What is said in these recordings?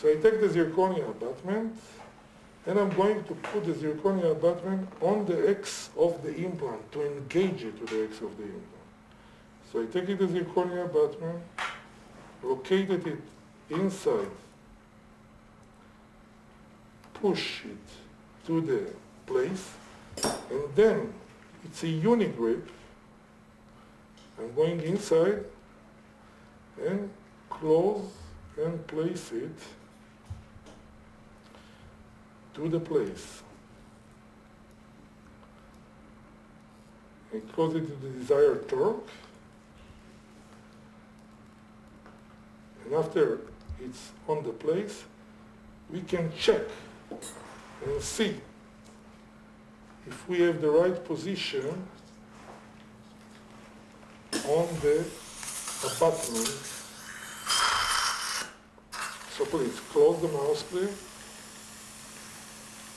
So I take the zirconia abutment and I'm going to put the zirconia abutment on the hex of the implant to engage it to the hex of the implant. So I take it the zirconia abutment, rotated it inside, push it to the place, and then it's a uni-grip. I'm going inside and close and place it to the place. And close it to the desired torque. And after it's on the place, we can check and see if we have the right position on the abutment. So please close the mouse please.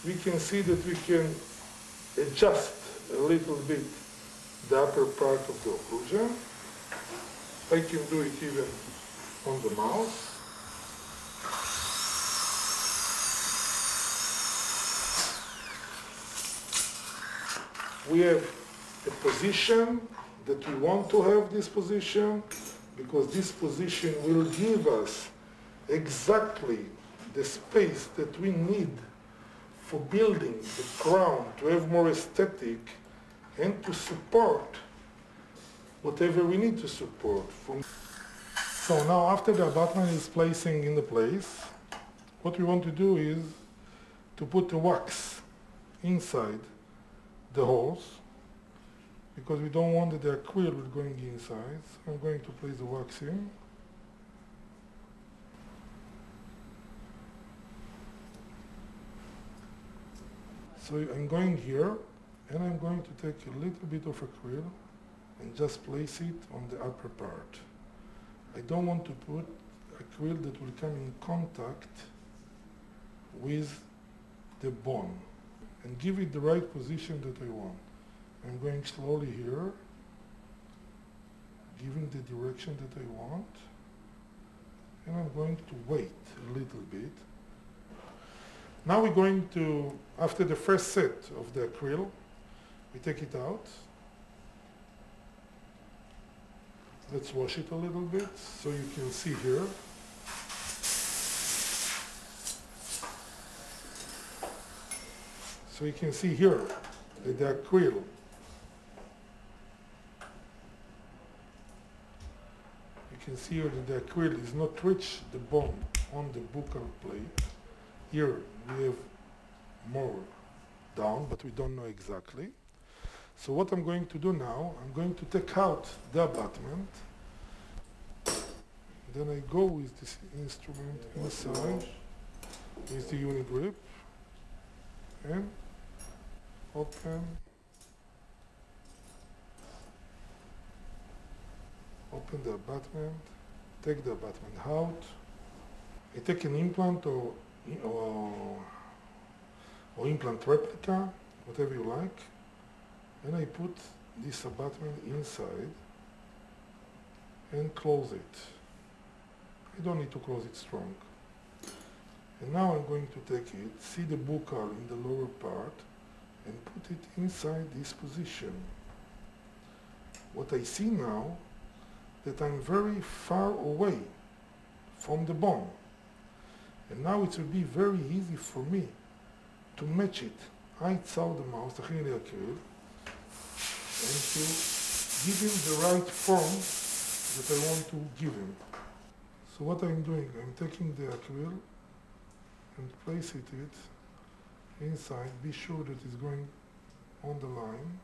We can see that we can adjust a little bit the upper part of the occlusion. I can do it even on the mouse. We have a position that we want to have this position because this position will give us exactly the space that we need for building the crown to have more aesthetic and to support whatever we need to support. So now after the abutment is placing in the place, what we want to do is to put the wax inside the holes because we don't want the acryl going inside. So I'm going to place the wax in. So I'm going here and I'm going to take a little bit of acryl and just place it on the upper part. I don't want to put acryl that will come in contact with the bone and give it the right position that I want. I'm going slowly here, giving the direction that I want, and I'm going to wait a little bit. Now we're going to, after the first set of the acryl, we take it out. Let's wash it a little bit so you can see here. So you can see here that the acryl you can see here that the acryl is not rich the bone on the buccal plate. Here we have more down, but we don't know exactly. So what I'm going to do now, I'm going to take out the abutment. Then I go with this instrument inside with the uni-grip and open open the abutment take the abutment out I take an implant or or, or implant replica whatever you like and I put this abutment inside and close it I don't need to close it strong and now I'm going to take it, see the buccal in the lower part, and put it inside this position. What I see now, that I'm very far away from the bone. And now it will be very easy for me to match it. I saw the mouse, the and to give him the right form that I want to give him. So what I'm doing, I'm taking the acryl and placing it inside. Be sure that it's going on the line,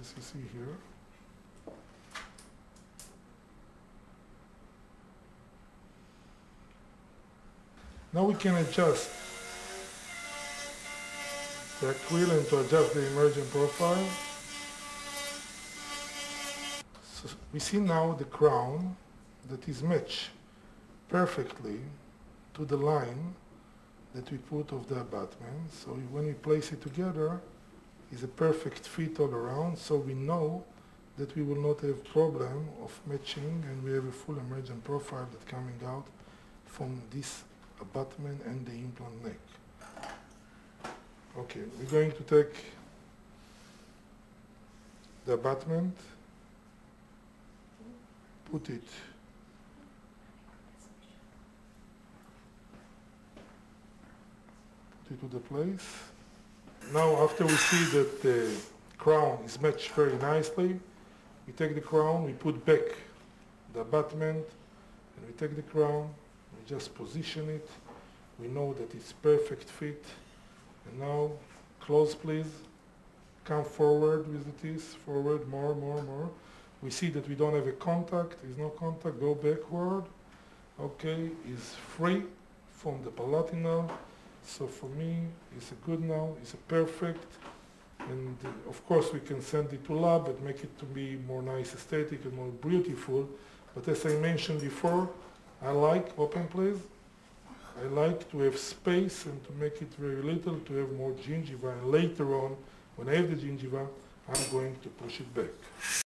as you see here. Now we can adjust the acryl and to adjust the emergent profile. So we see now the crown that is matched perfectly to the line that we put of the abutment. So when we place it together, it's a perfect fit all around, so we know that we will not have problem of matching and we have a full emergent profile that's coming out from this abutment and the implant neck. Okay, we're going to take the abutment, put it put it to the place. Now after we see that the crown is matched very nicely, we take the crown, we put back the abutment, and we take the crown, just position it. We know that it's perfect fit. And now, close please. Come forward with the teeth, forward, more, more, more. We see that we don't have a contact, there's no contact, go backward. Okay, is free from the palatinal. So for me, it's a good now, it's a perfect. And uh, of course we can send it to lab and make it to be more nice aesthetic and more beautiful. But as I mentioned before, I like, open please, I like to have space and to make it very little, to have more gingiva. And later on, when I have the gingiva, I'm going to push it back.